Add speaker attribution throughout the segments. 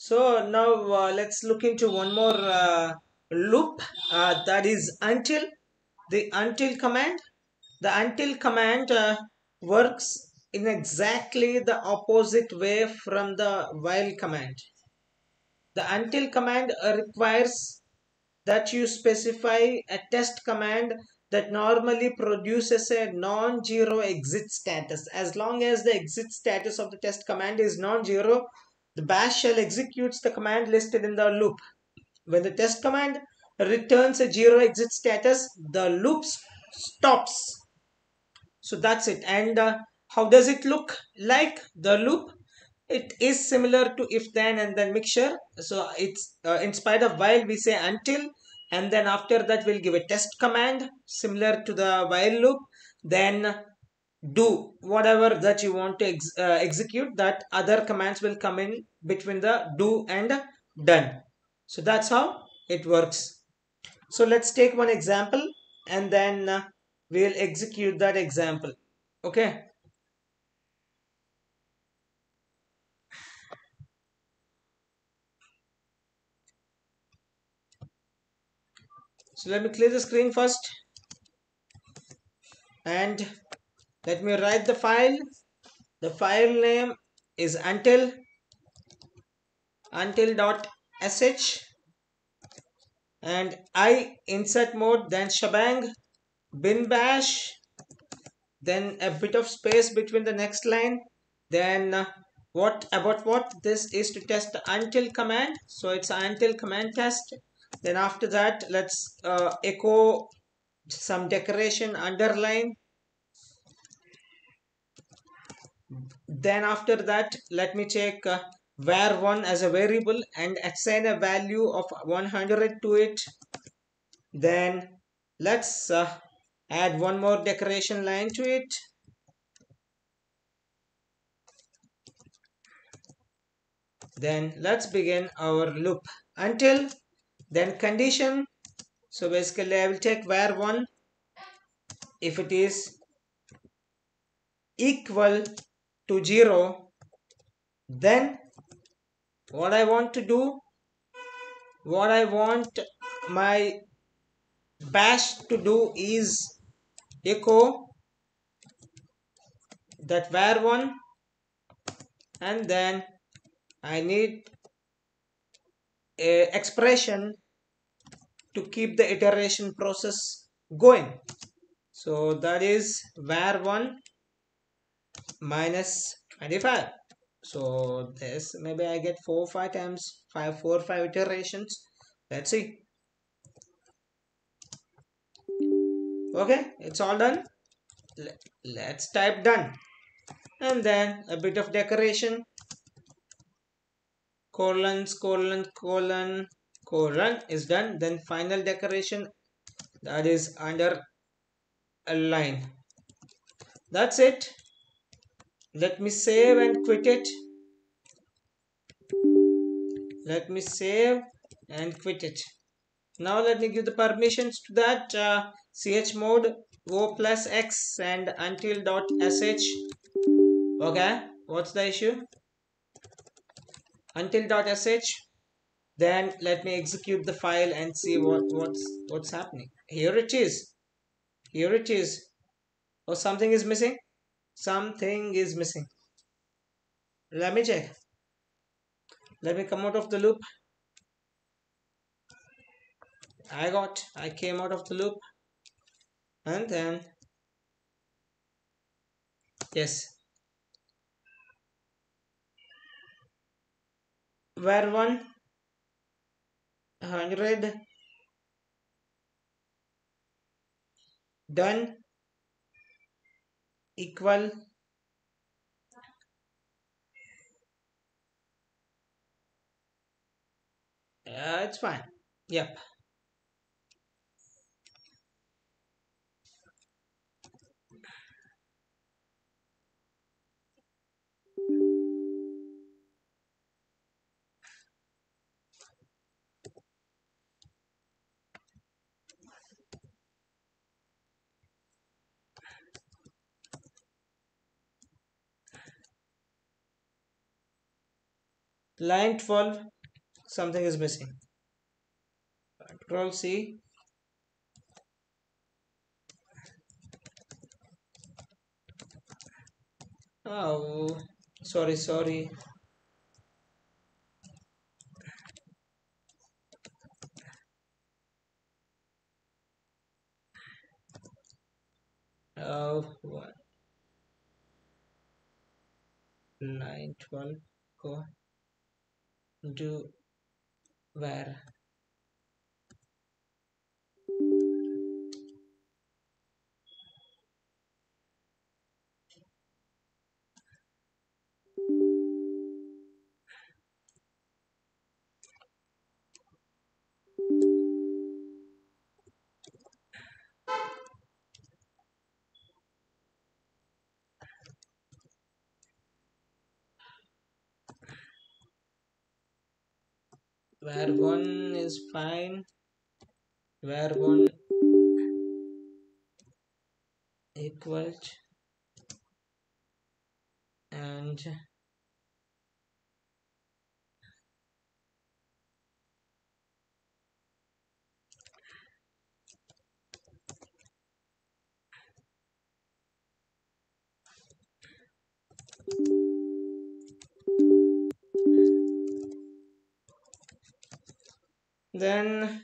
Speaker 1: So now uh, let's look into one more uh, loop uh, that is until the until command. The until command uh, works in exactly the opposite way from the while command. The until command uh, requires that you specify a test command that normally produces a non-zero exit status. As long as the exit status of the test command is non-zero, the bash shell executes the command listed in the loop. When the test command returns a zero exit status, the loop stops. So that's it. And uh, how does it look like the loop? It is similar to if then and then mixture. So it's uh, in spite of while we say until and then after that we'll give a test command similar to the while loop then do whatever that you want to ex uh, execute that other commands will come in between the do and done. So that's how it works. So let's take one example and then uh, we'll execute that example. Okay? So let me clear the screen first. And let me write the file. The file name is until until dot sh and i insert mode then shebang bin bash then a bit of space between the next line then uh, what about what? This is to test the until command. So it's until command test. Then after that let's uh, echo some decoration underline then after that let me check uh, var1 as a variable and assign a value of 100 to it. Then let's uh, add one more decoration line to it. Then let's begin our loop. Until then condition. So basically i will take var1 if it is equal to 0 then what i want to do what i want my bash to do is echo that var1 and then i need a expression to keep the iteration process going. So that is var1 minus 25 so this maybe i get four five times five four five iterations. Let's see. Okay it's all done. Let's type done. And then a bit of decoration. Colons colon colon colon is done. Then final decoration that is under a line. That's it let me save and quit it. Let me save and quit it. Now let me give the permissions to that uh, chmod o plus x and until dot sh okay what's the issue? Until dot sh then let me execute the file and see what what's what's happening. Here it is. Here it is. Oh something is missing something is missing. Let me check. Let me come out of the loop. I got I came out of the loop. And then yes. Where one hundred done equal uh, it's fine. Yep line 12 something is missing. Control C. Oh sorry sorry. Oh what? Line 12 go do where where one is fine where one equals and then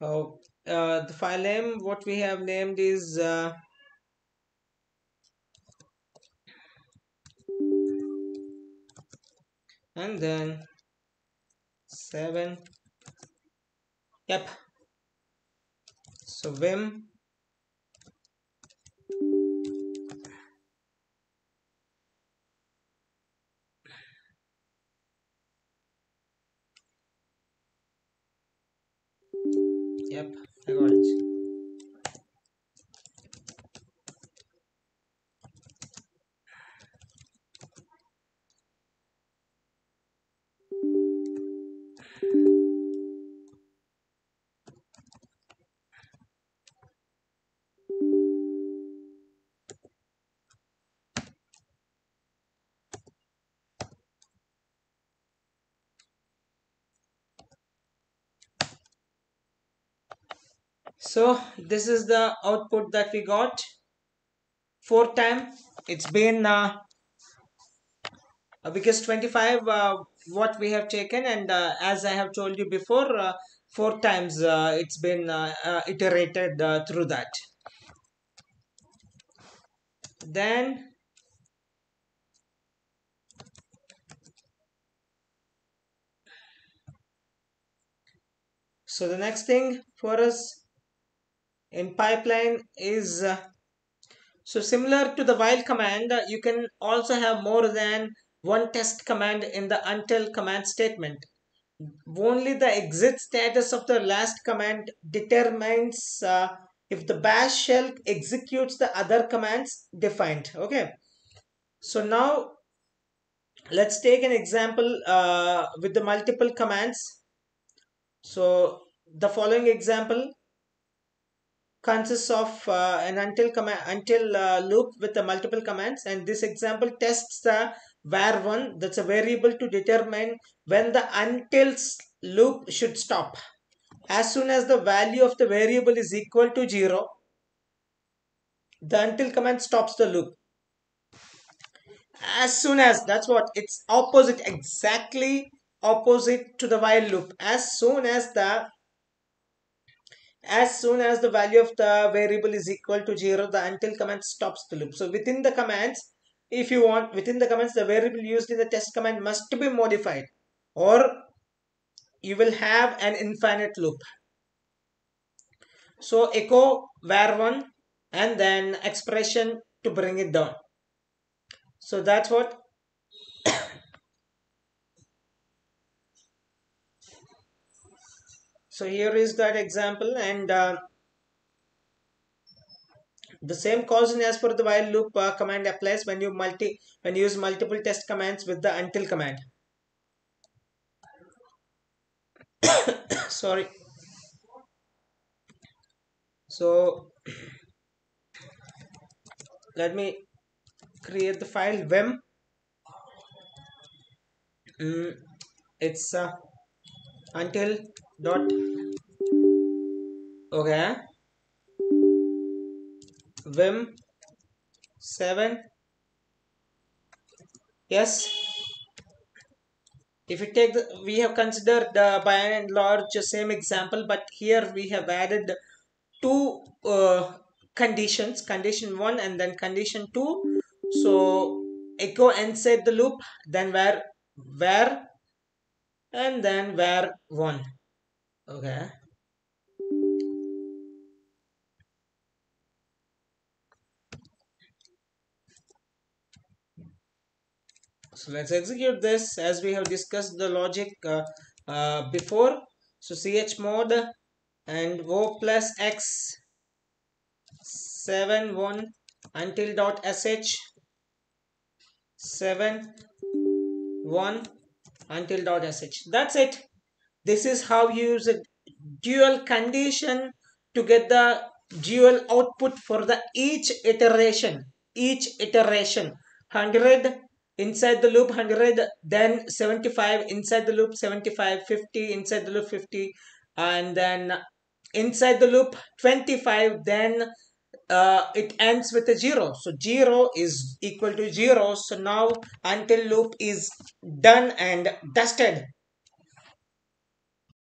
Speaker 1: oh uh, the file name what we have named is uh, and then 7 yep. So vim Yep, I got it. So this is the output that we got. Four time it's been uh, because 25 uh, what we have taken and uh, as i have told you before uh, four times uh, it's been uh, uh, iterated through that. Then so the next thing for us in pipeline is uh, so similar to the while command you can also have more than one test command in the until command statement. Only the exit status of the last command determines uh, if the bash shell executes the other commands defined okay? So now let's take an example uh, with the multiple commands. So the following example consists of uh, an until command until uh, loop with the multiple commands. And this example tests the var one. That's a variable to determine when the until loop should stop. As soon as the value of the variable is equal to 0 the until command stops the loop. As soon as that's what it's opposite exactly opposite to the while loop. As soon as the as soon as the value of the variable is equal to 0 the until command stops the loop. So within the commands if you want within the commands the variable used in the test command must be modified or you will have an infinite loop. So echo var1 and then expression to bring it down. So that's what so here is that example and uh, the same caution as for the while loop uh, command applies when you multi when you use multiple test commands with the until command. Sorry. So let me create the file vim. Mm, it's uh, until dot. Okay. Vim 7 yes. If you take the we have considered uh, by and large same example but here we have added two uh, conditions condition 1 and then condition 2 so echo inside the loop then where where and then where 1 okay. So let's execute this as we have discussed the logic uh, uh, before. So chmod and o plus x 7 1 until dot sh 7 1 until dot sh that's it this is how you use a dual condition to get the dual output for the each iteration each iteration. 100 inside the loop 100 then 75 inside the loop 75 50 inside the loop 50 and then inside the loop 25 then uh, it ends with a zero. So zero is equal to zero. So now until loop is done and dusted